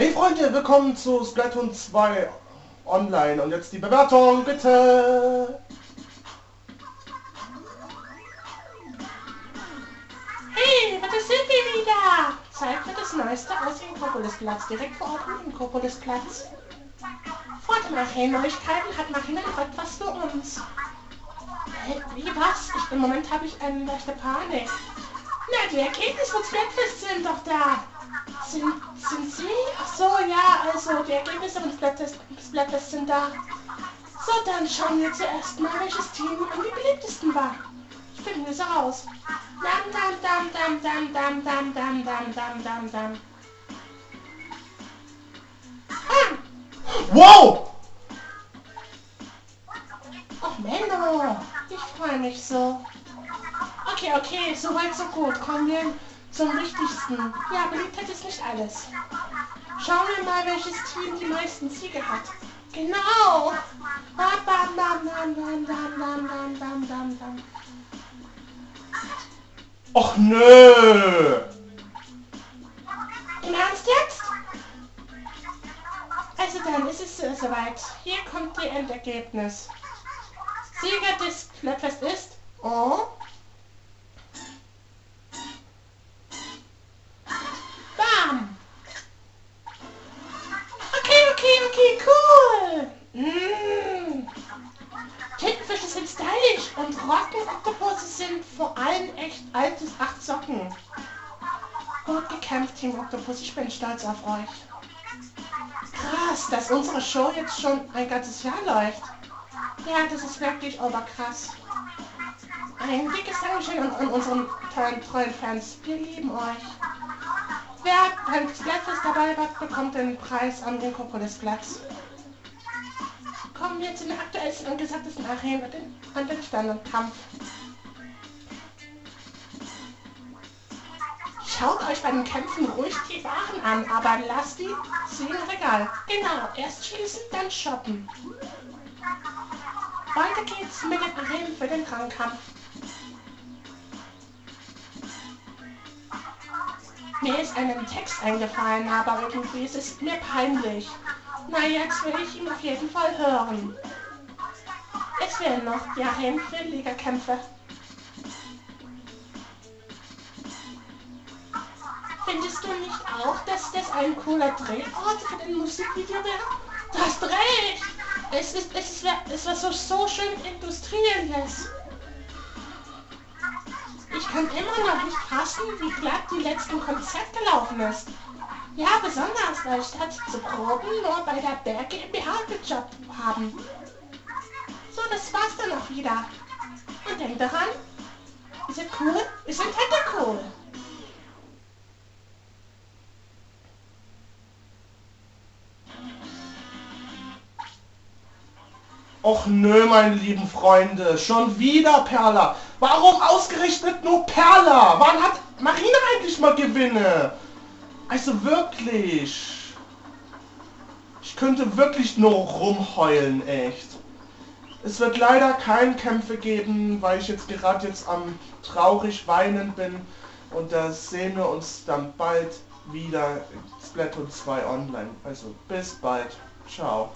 Hey Freunde, willkommen zu Splatoon 2 Online und jetzt die Bewertung, bitte! Hey, was sind wir wieder? Zeit für das Neueste aus dem Kropolisplatz, direkt vor Ort am Kropolisplatz. Vor den Arena-Neuigkeiten hat Marina noch etwas für uns. Wie was? Ich, Im Moment habe ich eine leichte Panik. Na, die Ergebnisse von Splatfest sind doch da. Sind, sind Sie? Ach so, ja, also die Ergebnisse von Splatfest, Splatfest sind da. So, dann schauen wir zuerst mal, welches Team am beliebtesten war. Ich finde es raus. Dam, dam, dam, dam, dam, dam, dam, dam, dam, dam, dam. Ah, Wow! ach Menno, ich freue mich so. Okay, okay, soweit so gut. Kommen wir zum Wichtigsten. Ja, Beliebtheit ist nicht alles. Schauen wir mal, welches Team die meisten Siege hat. Genau. Bam, bam, bam, bam, bam, bam, bam, bam, bam, bam, bam. Och nö! Im Ernst jetzt? Also dann ist es soweit. Hier kommt die Endergebnis. Sieger des Splatfest ist... Oh. Und Rocken-Oktopusse sind vor allem echt altes acht Socken. Gut gekämpft, Team Octopus. Ich bin stolz auf euch. Krass, dass unsere Show jetzt schon ein ganzes Jahr läuft. Ja, das ist wirklich oberkrass. Ein dickes Dankeschön an, an unseren tollen, treuen Fans. Wir lieben euch. Wer beim Splatfest dabei war, bekommt den Preis am Inkopolisplatz. Kommen wir zu den aktuellsten und gesagtesten Arenen und den, an den Sternenkampf. Schaut euch bei den Kämpfen ruhig die Waren an, aber lasst die sie im Regal. Genau, erst schließen, dann shoppen. Weiter geht's mit den Arenen für den Rangkampf. Mir ist ein Text eingefallen, aber irgendwie ist es mir peinlich. Na, jetzt will ich ihn auf jeden Fall hören. Es fehlen noch Arenen für Ligakämpfe. Findest du nicht auch, dass das ein cooler Drehort für den Musikvideo wäre? Du hast recht! Es ist, es ist, es war so, so schön industrielles. Ich kann immer noch nicht fassen, wie glatt die letzten Konzert gelaufen ist. Ja, besonders, weil statt zu proben nur bei der Berg GmbH gejobbt haben. So, das war's dann auch wieder. Und denk daran, wir sind cool, wir sind halt cool. Och nö, meine lieben Freunde, schon wieder Perla. Warum ausgerechnet nur Perla? Wann hat Marina eigentlich mal Gewinne? Also wirklich. Ich könnte wirklich nur rumheulen, echt. Es wird leider keine Kämpfe geben, weil ich jetzt gerade jetzt am traurig weinen bin. Und da sehen wir uns dann bald wieder Splatoon 2 online. Also bis bald. Ciao.